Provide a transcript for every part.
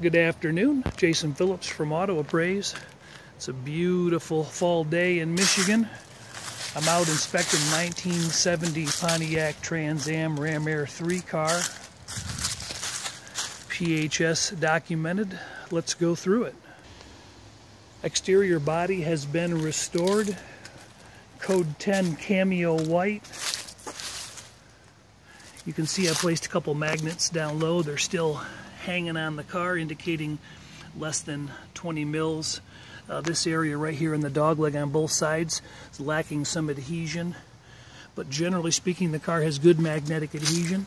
Good afternoon, Jason Phillips from Auto Appraise. It's a beautiful fall day in Michigan. I'm out inspecting 1970 Pontiac Trans Am Ram Air 3 car. PHS documented. Let's go through it. Exterior body has been restored. Code 10 Cameo White. You can see I placed a couple magnets down low. They're still hanging on the car, indicating less than 20 mils. Uh, this area right here in the dogleg on both sides is lacking some adhesion. But generally speaking, the car has good magnetic adhesion.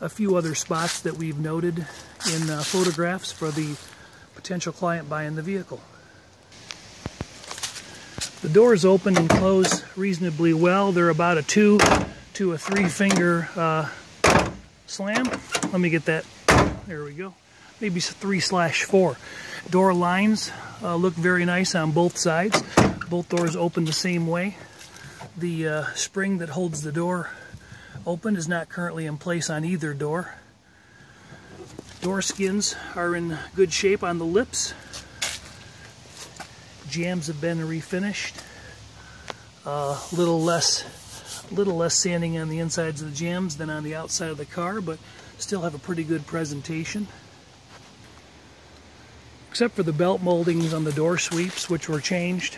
A few other spots that we've noted in uh, photographs for the potential client buying the vehicle. The doors open and close reasonably well. They're about a two to a three finger uh, slam. Let me get that. There we go. Maybe three slash four. Door lines uh, look very nice on both sides. Both doors open the same way. The uh, spring that holds the door open is not currently in place on either door. Door skins are in good shape on the lips Jams have been refinished. A uh, little less little less sanding on the insides of the jams than on the outside of the car, but still have a pretty good presentation. Except for the belt moldings on the door sweeps, which were changed.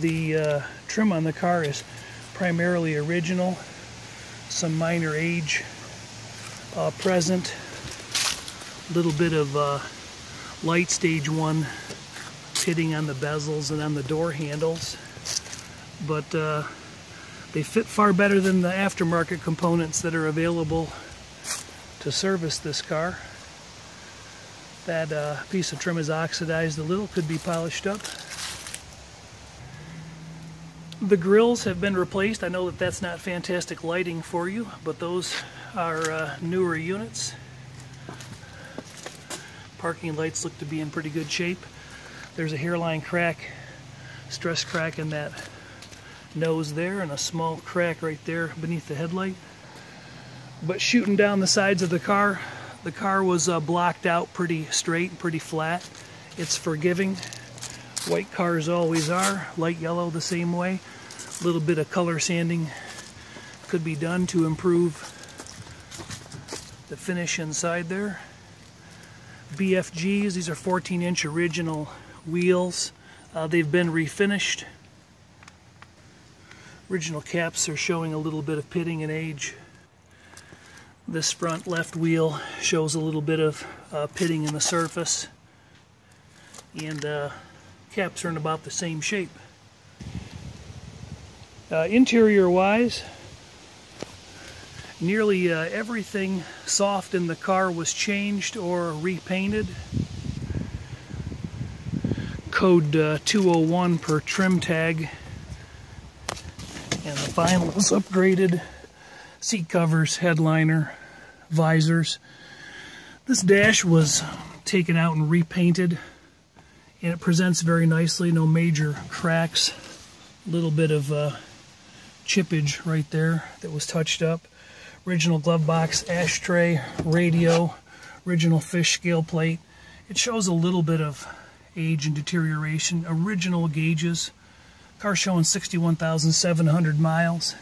The uh, trim on the car is primarily original. Some minor age uh, present. A little bit of uh, light stage one pitting on the bezels and on the door handles. But uh, they fit far better than the aftermarket components that are available to service this car. That uh, piece of trim is oxidized a little, could be polished up. The grills have been replaced. I know that that's not fantastic lighting for you, but those are uh, newer units. Parking lights look to be in pretty good shape. There's a hairline crack, stress crack in that nose there and a small crack right there beneath the headlight. But shooting down the sides of the car, the car was uh, blocked out pretty straight, pretty flat. It's forgiving. White cars always are. Light yellow the same way. A little bit of color sanding could be done to improve the finish inside there. BFGs, these are 14 inch original wheels. Uh, they've been refinished. Original caps are showing a little bit of pitting and age. This front left wheel shows a little bit of uh, pitting in the surface. And uh, caps are in about the same shape. Uh, interior wise, nearly uh, everything soft in the car was changed or repainted code uh, 201 per trim tag. And the vinyl is upgraded. Seat covers, headliner, visors. This dash was taken out and repainted. And it presents very nicely, no major cracks. A little bit of uh, chippage right there that was touched up. Original glove box, ashtray, radio, original fish scale plate. It shows a little bit of age and deterioration. Original gauges. Car showing 61,700 miles.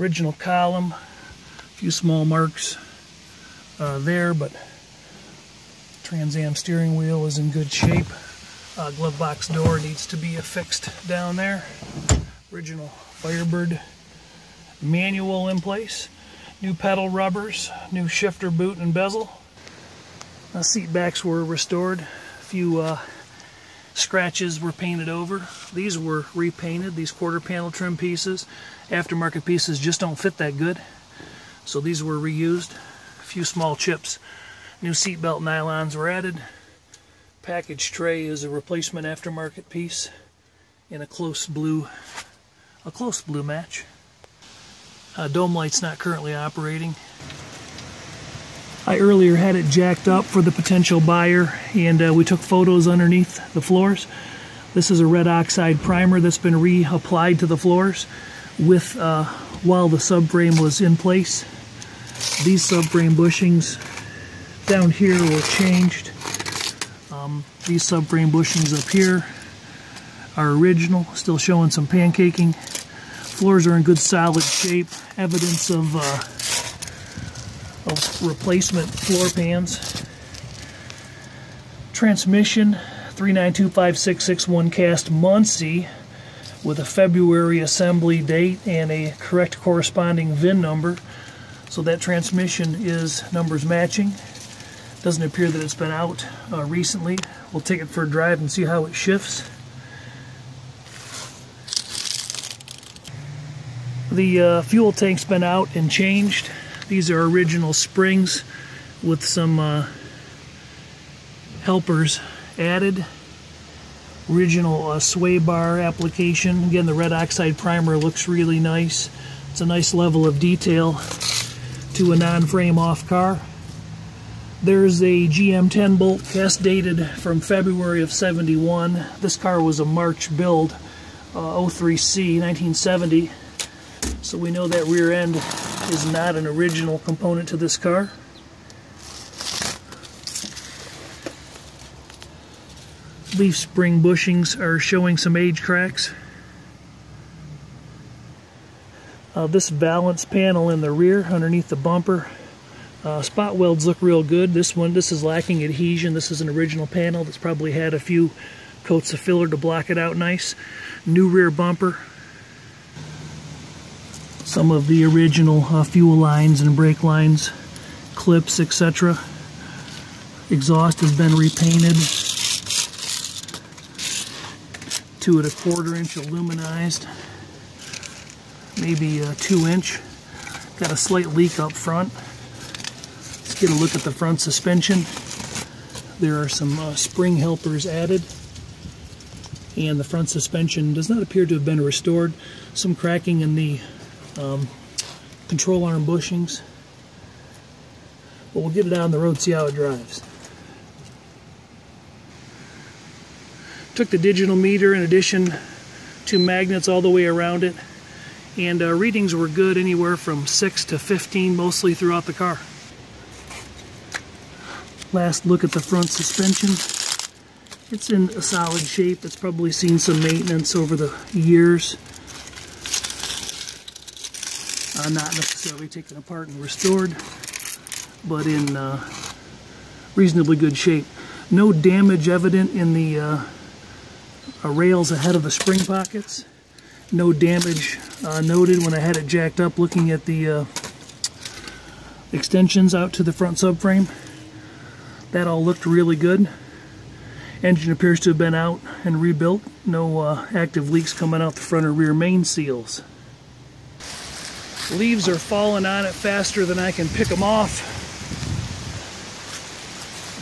Original column. A few small marks uh, there, but Trans Am steering wheel is in good shape. Uh, glove box door needs to be affixed down there. Original Firebird manual in place. New pedal rubbers, new shifter boot and bezel. Uh, seat backs were restored. A few uh, Scratches were painted over. These were repainted, these quarter panel trim pieces. Aftermarket pieces just don't fit that good. So these were reused. A few small chips. New seatbelt nylons were added. Package tray is a replacement aftermarket piece in a close blue, a close blue match. Uh, dome light's not currently operating. I earlier had it jacked up for the potential buyer and uh, we took photos underneath the floors. This is a red oxide primer that's been reapplied to the floors with uh, while the subframe was in place. These subframe bushings down here were changed. Um, these subframe bushings up here are original, still showing some pancaking. Floors are in good solid shape, evidence of, uh, of replacement floor pans. Transmission 3925661 cast Muncie with a February assembly date and a correct corresponding VIN number. So that transmission is numbers matching. Doesn't appear that it's been out uh, recently. We'll take it for a drive and see how it shifts. The uh, fuel tank's been out and changed. These are original springs with some uh, helpers added original uh, sway bar application. Again, the red oxide primer looks really nice. It's a nice level of detail to a non-frame off car. There's a GM 10 bolt cast dated from February of 71. This car was a March build, uh, 03C 1970. So we know that rear end is not an original component to this car. leaf spring bushings are showing some age cracks. Uh, this valance panel in the rear underneath the bumper uh, spot welds look real good this one this is lacking adhesion this is an original panel that's probably had a few coats of filler to block it out nice new rear bumper some of the original uh, fuel lines and brake lines clips etc exhaust has been repainted two and a quarter inch aluminized, maybe a two inch. Got a slight leak up front. Let's get a look at the front suspension. There are some uh, spring helpers added and the front suspension does not appear to have been restored. Some cracking in the um, control arm bushings. But we'll get it out on the road, see how it drives. Took the digital meter in addition to magnets all the way around it. And uh, readings were good anywhere from 6 to 15 mostly throughout the car. Last look at the front suspension. It's in a solid shape. It's probably seen some maintenance over the years. Uh, not necessarily taken apart and restored, but in uh, reasonably good shape. No damage evident in the uh, rails ahead of the spring pockets. No damage uh, noted when I had it jacked up looking at the uh, extensions out to the front subframe. That all looked really good. Engine appears to have been out and rebuilt. No uh, active leaks coming out the front or rear main seals. Leaves are falling on it faster than I can pick them off.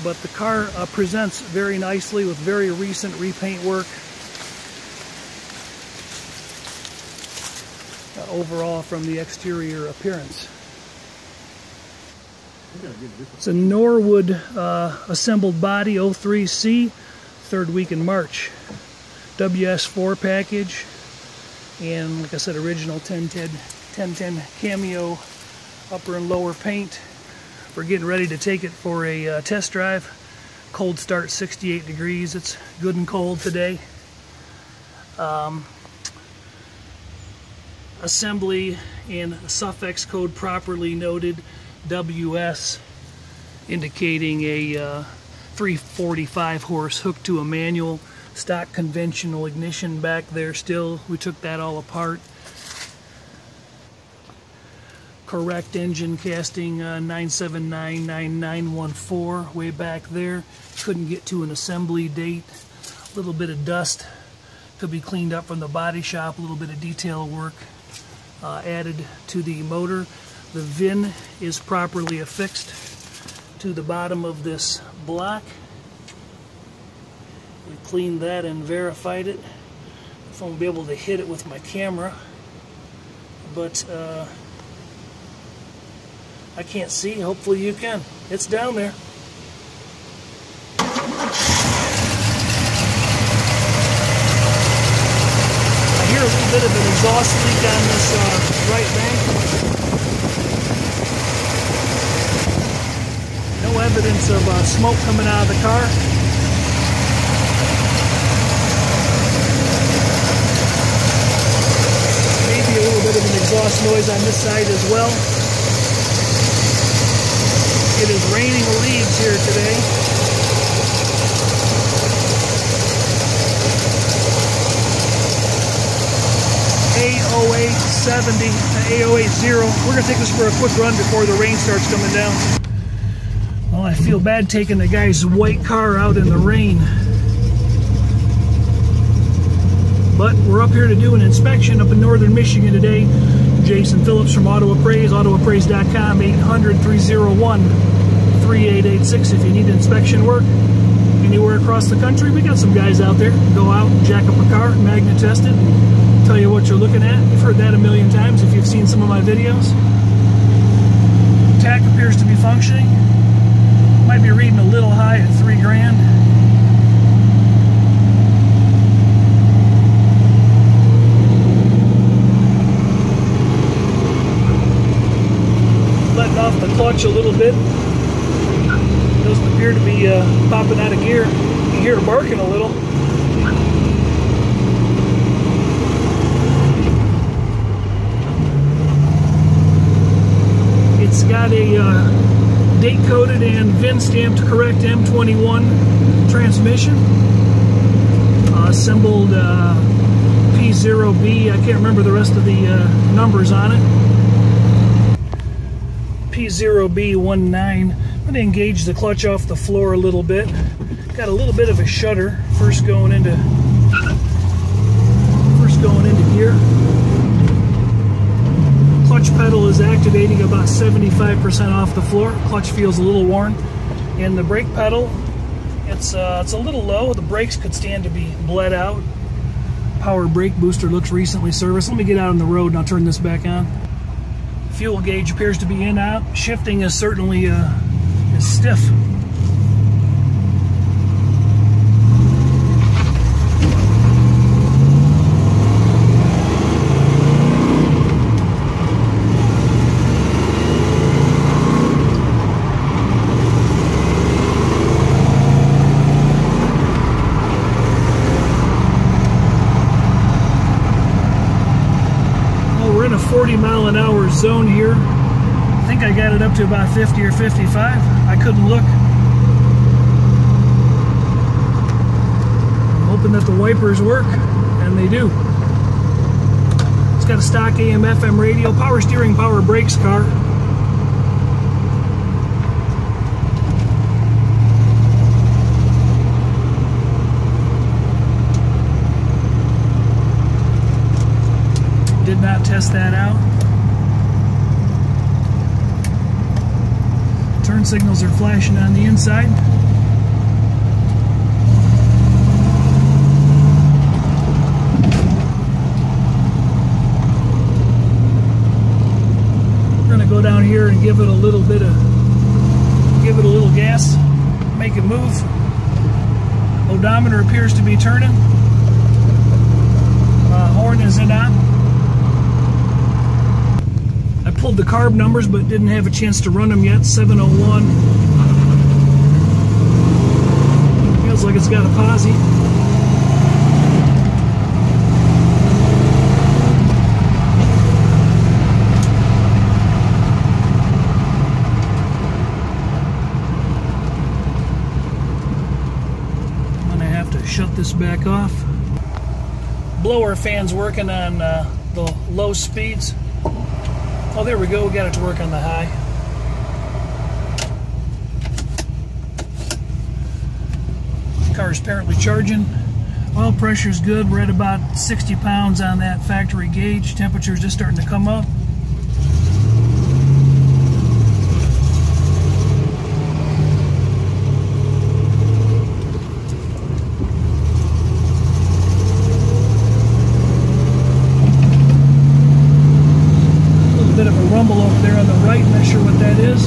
But the car uh, presents very nicely with very recent repaint work. overall from the exterior appearance. It's a Norwood uh, assembled body 03C, third week in March. WS4 package, and like I said, original 1010, 1010 cameo upper and lower paint. We're getting ready to take it for a uh, test drive. Cold start 68 degrees. It's good and cold today. Um, assembly and suffix code properly noted WS indicating a uh, 345 horse hooked to a manual stock conventional ignition back there still we took that all apart correct engine casting uh, 9799914 way back there couldn't get to an assembly date a little bit of dust could be cleaned up from the body shop a little bit of detail work uh, added to the motor. The VIN is properly affixed to the bottom of this block. We cleaned that and verified it. If I'm be able to hit it with my camera, but uh, I can't see. Hopefully you can. It's down there. I hear a little bit of an exhaust leak down this uh, right bank. No evidence of uh, smoke coming out of the car. Maybe a little bit of an exhaust noise on this side as well. It is raining leaves here today. A0870, to A080. We're to take this for a quick run before the rain starts coming down. Well, I feel bad taking the guy's white car out in the rain. But we're up here to do an inspection up in northern Michigan today. Jason Phillips from Auto Appraise, autoappraise.com, 800-301-3886 if you need inspection work anywhere across the country. We got some guys out there. Go out, jack up a car, magnet test it, tell you what you're looking at. You've heard that a million times if you've seen some of my videos. Tach appears to be functioning. Might be reading a little high at three grand. letting off the clutch a little bit. Doesn't appear to be uh, popping out of gear. You hear it barking a little. It's got a uh, date coded and VIN stamped correct M21 transmission. Uh, assembled uh, P0B. I can't remember the rest of the uh, numbers on it. P0B19. I'm going to engage the clutch off the floor a little bit. Got a little bit of a shudder first going into first going into gear. Clutch pedal is activating about 75% off the floor. Clutch feels a little worn. And the brake pedal, it's uh, it's a little low. The brakes could stand to be bled out. Power brake booster looks recently serviced. Let me get out on the road and I'll turn this back on fuel gauge appears to be in out. Shifting is certainly uh, is stiff. in a 40 mile an hour zone here. I think I got it up to about 50 or 55. I couldn't look. I'm hoping that the wipers work, and they do. It's got a stock AM FM radio, power steering, power brakes car. did not test that out. Turn signals are flashing on the inside. We're going to go down here and give it a little bit of, give it a little gas, make it move. Odometer appears to be turning. Uh, horn is in on pulled the carb numbers but didn't have a chance to run them yet. 701. Feels like it's got a posi. I'm gonna have to shut this back off. Blower fan's working on uh, the low speeds. Oh, there we go. We got it to work on the high. Car is apparently charging. Oil pressure is good. We're at about 60 pounds on that factory gauge. Temperature is just starting to come up. rumble over there on the right. Not sure what that is.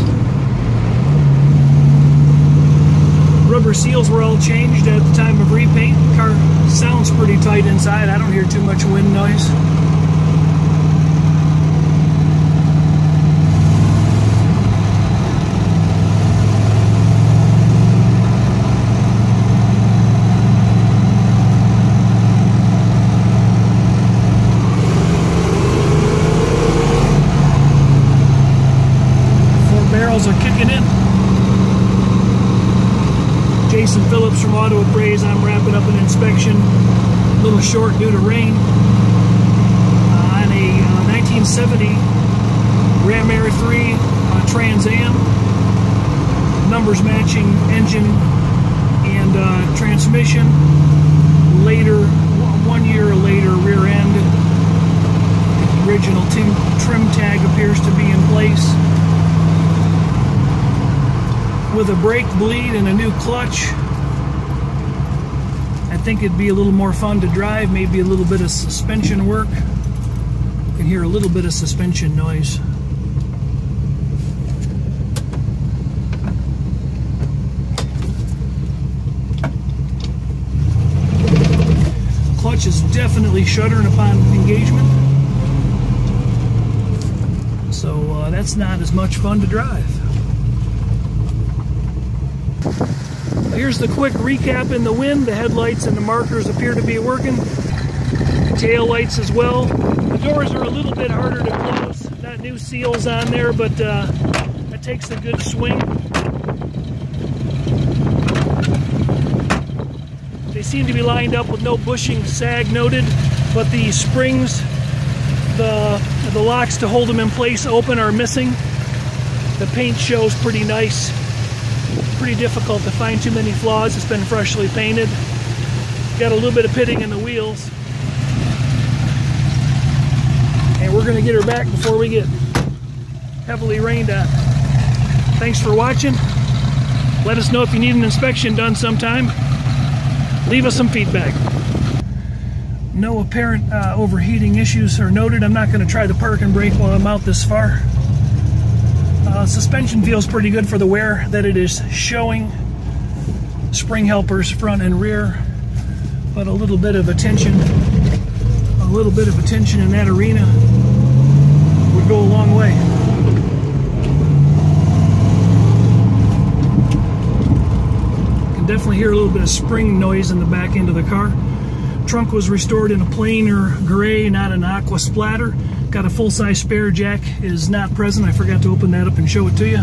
Rubber seals were all changed at the time of repaint. Car sounds pretty tight inside. I don't hear too much wind noise. Jason Phillips from Auto Appraise. I'm wrapping up an inspection, a little short due to rain, uh, on a uh, 1970 Ram Air 3 uh, Trans Am. Numbers matching engine and uh, transmission. Later, one year later, rear end. Original trim tag appears to be in place with a brake bleed and a new clutch. I think it'd be a little more fun to drive, maybe a little bit of suspension work. You can hear a little bit of suspension noise. Clutch is definitely shuddering upon engagement. So uh, that's not as much fun to drive. Here's the quick recap in the wind. The headlights and the markers appear to be working. Tail lights as well. The doors are a little bit harder to close. Got new seals on there, but uh, that takes a good swing. They seem to be lined up with no bushing sag noted, but the springs, the, the locks to hold them in place open are missing. The paint shows pretty nice pretty difficult to find too many flaws. It's been freshly painted. Got a little bit of pitting in the wheels. And we're going to get her back before we get heavily rained on. Thanks for watching. Let us know if you need an inspection done sometime. Leave us some feedback. No apparent uh, overheating issues are noted. I'm not going to try the parking brake while I'm out this far. Uh, suspension feels pretty good for the wear that it is showing. Spring helpers front and rear, but a little bit of attention, a little bit of attention in that arena would go a long way. Can definitely hear a little bit of spring noise in the back end of the car. Trunk was restored in a plainer gray, not an aqua splatter. Got a full-size spare jack is not present. I forgot to open that up and show it to you.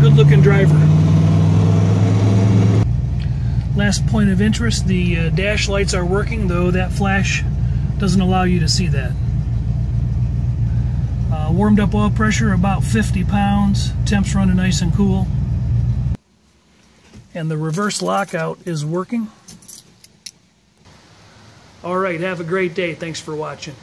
Good looking driver. Last point of interest, the uh, dash lights are working, though that flash doesn't allow you to see that. Uh, warmed up oil pressure about 50 pounds. Temps running nice and cool. And the reverse lockout is working. All right, have a great day. Thanks for watching.